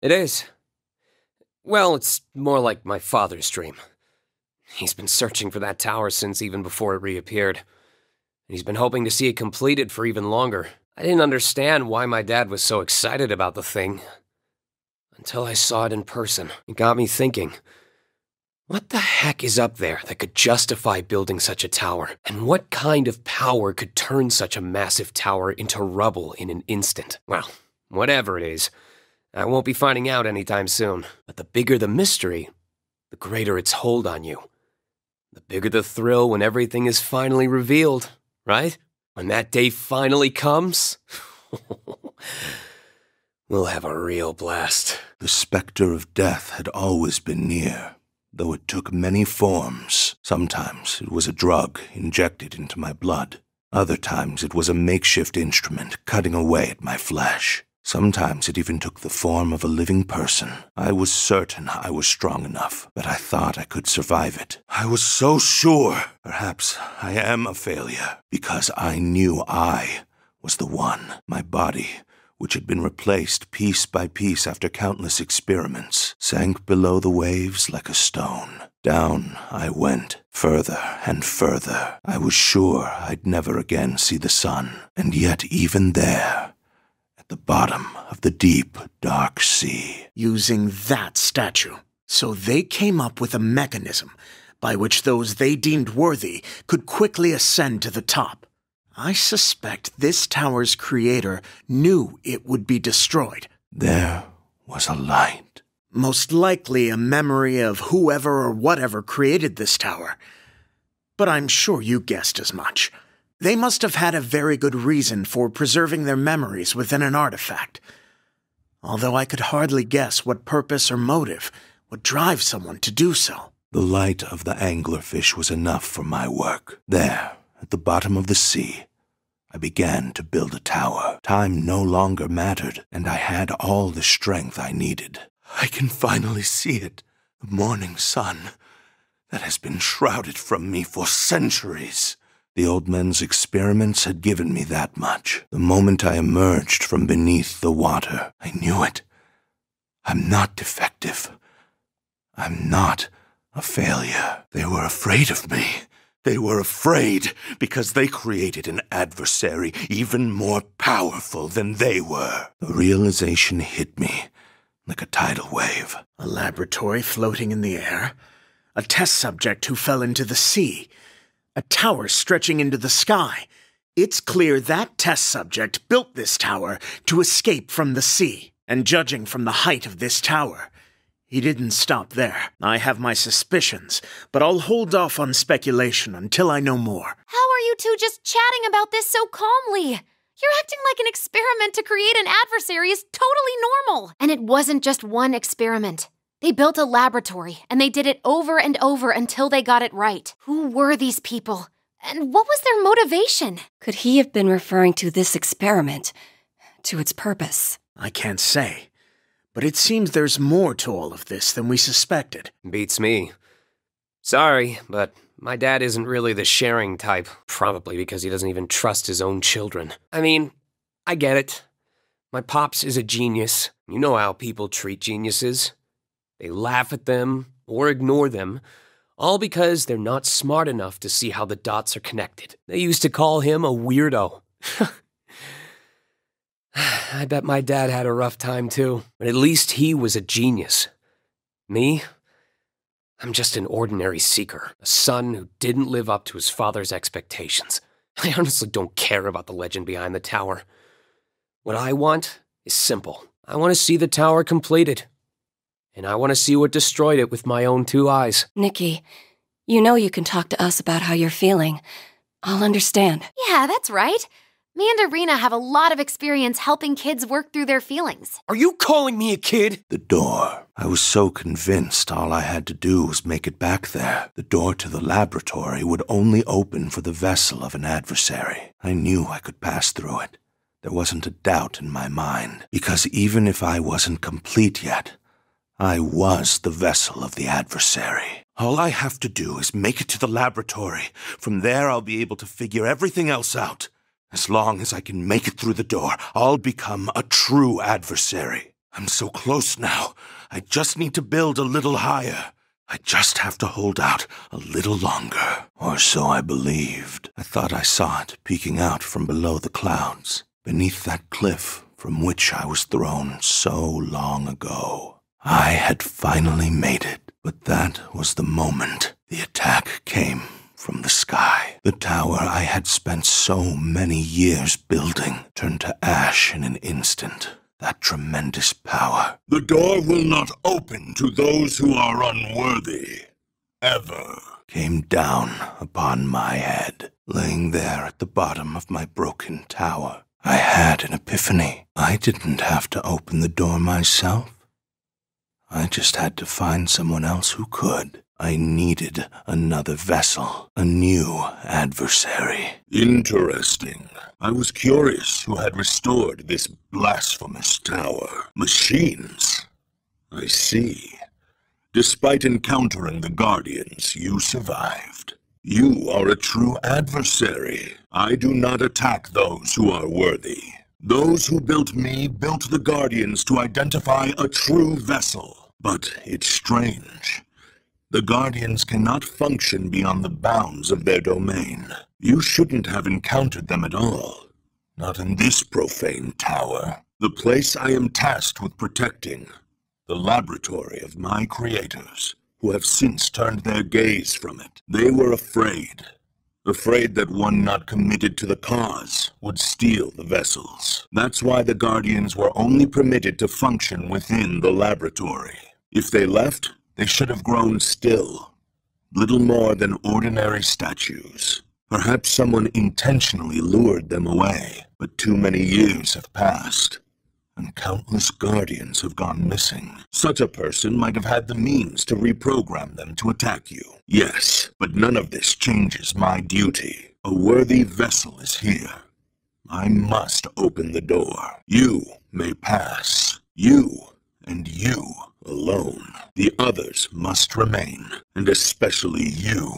It is. Well, it's more like my father's dream. He's been searching for that tower since even before it reappeared. And he's been hoping to see it completed for even longer. I didn't understand why my dad was so excited about the thing until I saw it in person. It got me thinking. What the heck is up there that could justify building such a tower? And what kind of power could turn such a massive tower into rubble in an instant? Well, whatever it is, I won't be finding out anytime soon. But the bigger the mystery, the greater its hold on you. The bigger the thrill when everything is finally revealed, right? When that day finally comes, we'll have a real blast. The specter of death had always been near, though it took many forms. Sometimes it was a drug injected into my blood. Other times it was a makeshift instrument cutting away at my flesh. Sometimes it even took the form of a living person. I was certain I was strong enough, but I thought I could survive it. I was so sure. Perhaps I am a failure, because I knew I was the one. My body, which had been replaced piece by piece after countless experiments, sank below the waves like a stone. Down I went, further and further. I was sure I'd never again see the sun, and yet even there, the bottom of the deep, dark sea. Using that statue. So they came up with a mechanism by which those they deemed worthy could quickly ascend to the top. I suspect this tower's creator knew it would be destroyed. There was a light. Most likely a memory of whoever or whatever created this tower. But I'm sure you guessed as much. They must have had a very good reason for preserving their memories within an artifact. Although I could hardly guess what purpose or motive would drive someone to do so. The light of the anglerfish was enough for my work. There, at the bottom of the sea, I began to build a tower. Time no longer mattered, and I had all the strength I needed. I can finally see it. The morning sun that has been shrouded from me for centuries. The old men's experiments had given me that much. The moment I emerged from beneath the water, I knew it. I'm not defective. I'm not a failure. They were afraid of me. They were afraid because they created an adversary even more powerful than they were. The realization hit me like a tidal wave. A laboratory floating in the air, a test subject who fell into the sea, a tower stretching into the sky. It's clear that test subject built this tower to escape from the sea. And judging from the height of this tower, he didn't stop there. I have my suspicions, but I'll hold off on speculation until I know more. How are you two just chatting about this so calmly? You're acting like an experiment to create an adversary is totally normal. And it wasn't just one experiment. They built a laboratory, and they did it over and over until they got it right. Who were these people? And what was their motivation? Could he have been referring to this experiment, to its purpose? I can't say. But it seems there's more to all of this than we suspected. Beats me. Sorry, but my dad isn't really the sharing type. Probably because he doesn't even trust his own children. I mean, I get it. My pops is a genius. You know how people treat geniuses. They laugh at them or ignore them, all because they're not smart enough to see how the dots are connected. They used to call him a weirdo. I bet my dad had a rough time too, but at least he was a genius. Me? I'm just an ordinary seeker, a son who didn't live up to his father's expectations. I honestly don't care about the legend behind the tower. What I want is simple. I want to see the tower completed. And I want to see what destroyed it with my own two eyes. Nikki, you know you can talk to us about how you're feeling. I'll understand. Yeah, that's right. Me and Irena have a lot of experience helping kids work through their feelings. Are you calling me a kid? The door. I was so convinced all I had to do was make it back there. The door to the laboratory would only open for the vessel of an adversary. I knew I could pass through it. There wasn't a doubt in my mind, because even if I wasn't complete yet, I was the vessel of the adversary. All I have to do is make it to the laboratory. From there, I'll be able to figure everything else out. As long as I can make it through the door, I'll become a true adversary. I'm so close now. I just need to build a little higher. I just have to hold out a little longer. Or so I believed. I thought I saw it peeking out from below the clouds, beneath that cliff from which I was thrown so long ago. I had finally made it, but that was the moment the attack came from the sky. The tower I had spent so many years building turned to ash in an instant. That tremendous power. The door will not open to those who are unworthy. Ever. Came down upon my head, laying there at the bottom of my broken tower. I had an epiphany. I didn't have to open the door myself. I just had to find someone else who could. I needed another vessel, a new adversary. Interesting. I was curious who had restored this blasphemous tower. Machines. I see. Despite encountering the Guardians, you survived. You are a true adversary. I do not attack those who are worthy. Those who built me built the Guardians to identify a true vessel. But it's strange. The Guardians cannot function beyond the bounds of their domain. You shouldn't have encountered them at all. Not in this profane tower. The place I am tasked with protecting. The laboratory of my creators, who have since turned their gaze from it. They were afraid. Afraid that one not committed to the cause would steal the vessels. That's why the Guardians were only permitted to function within the laboratory. If they left, they should have grown still, little more than ordinary statues. Perhaps someone intentionally lured them away, but too many years have passed, and countless guardians have gone missing. Such a person might have had the means to reprogram them to attack you. Yes, but none of this changes my duty. A worthy vessel is here. I must open the door. You may pass. You and you alone. The others must remain, and especially you,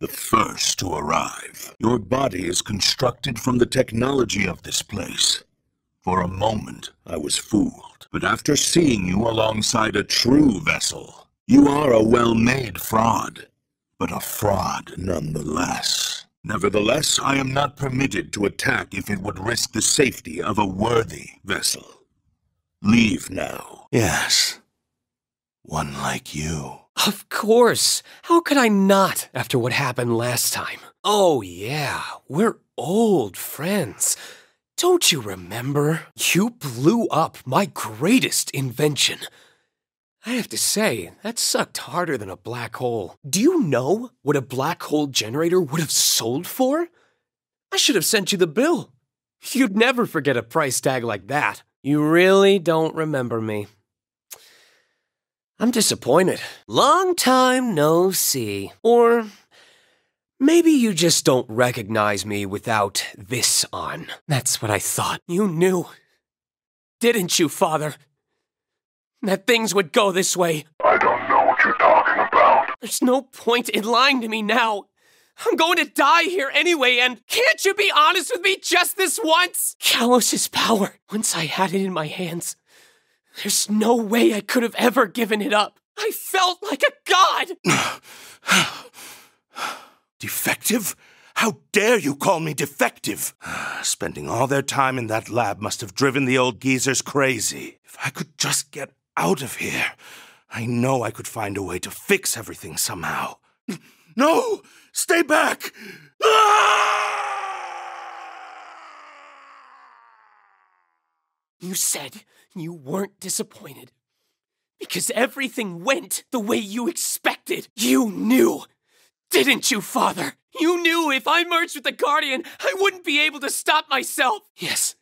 the first to arrive. Your body is constructed from the technology of this place. For a moment, I was fooled, but after seeing you alongside a true vessel, you are a well-made fraud, but a fraud nonetheless. Nevertheless, I am not permitted to attack if it would risk the safety of a worthy vessel. Leave now. Yes. One like you. Of course. How could I not after what happened last time? Oh, yeah, we're old friends. Don't you remember? You blew up my greatest invention. I have to say, that sucked harder than a black hole. Do you know what a black hole generator would have sold for? I should have sent you the bill. You'd never forget a price tag like that. You really don't remember me. I'm disappointed. Long time no see. Or maybe you just don't recognize me without this on. That's what I thought. You knew. Didn't you, Father? That things would go this way. I don't know what you're talking about. There's no point in lying to me now. I'm going to die here anyway, and can't you be honest with me just this once? Kalos' power, once I had it in my hands, there's no way I could have ever given it up. I felt like a god! defective? How dare you call me defective? Spending all their time in that lab must have driven the old geezers crazy. If I could just get out of here, I know I could find a way to fix everything somehow. No! Stay back! Ah! You said you weren't disappointed. Because everything went the way you expected. You knew. Didn't you, Father? You knew if I merged with the Guardian, I wouldn't be able to stop myself. Yes.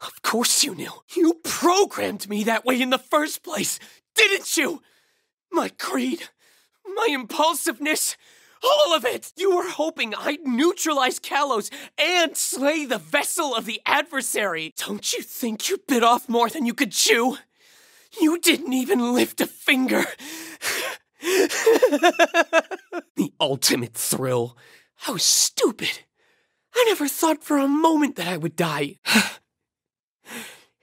Of course you knew. You programmed me that way in the first place, didn't you? My greed, my impulsiveness, all of it! You were hoping I'd neutralize Kalos and slay the vessel of the adversary! Don't you think you bit off more than you could chew? You didn't even lift a finger! the ultimate thrill. How stupid! I never thought for a moment that I would die.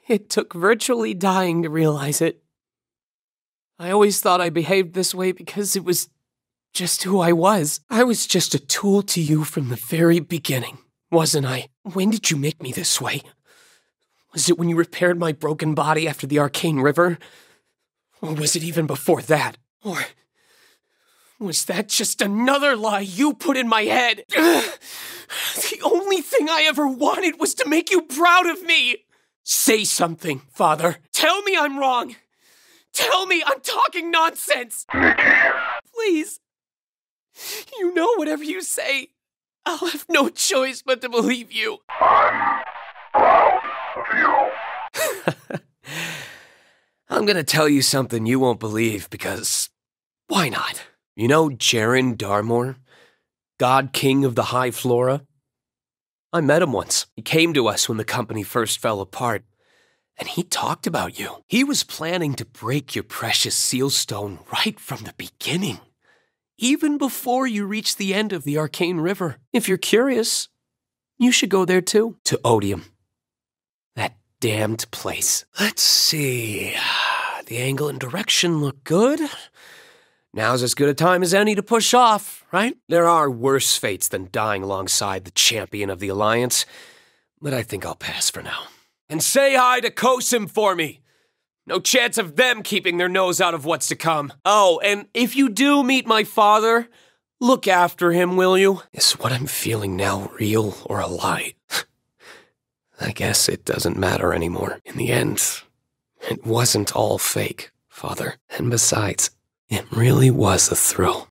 It took virtually dying to realize it. I always thought I behaved this way because it was just who I was. I was just a tool to you from the very beginning, wasn't I? When did you make me this way? Was it when you repaired my broken body after the Arcane River? Or was it even before that? Or was that just another lie you put in my head? The only thing I ever wanted was to make you proud of me. Say something, Father. Tell me I'm wrong. Tell me I'm talking nonsense. Please. You know whatever you say, I'll have no choice but to believe you. I'm proud of you. I'm gonna tell you something you won't believe because why not? You know Jaren Darmoor? God King of the High Flora? I met him once. He came to us when the company first fell apart, and he talked about you. He was planning to break your precious seal stone right from the beginning, even before you reach the end of the Arcane River. If you're curious, you should go there too, to Odium. That damned place. Let's see. The angle and direction look good. Now's as good a time as any to push off, right? There are worse fates than dying alongside the champion of the Alliance, but I think I'll pass for now. And say hi to Kosim for me! No chance of them keeping their nose out of what's to come. Oh, and if you do meet my father, look after him, will you? Is what I'm feeling now real or a lie? I guess it doesn't matter anymore. In the end, it wasn't all fake, Father. And besides, it really was a thrill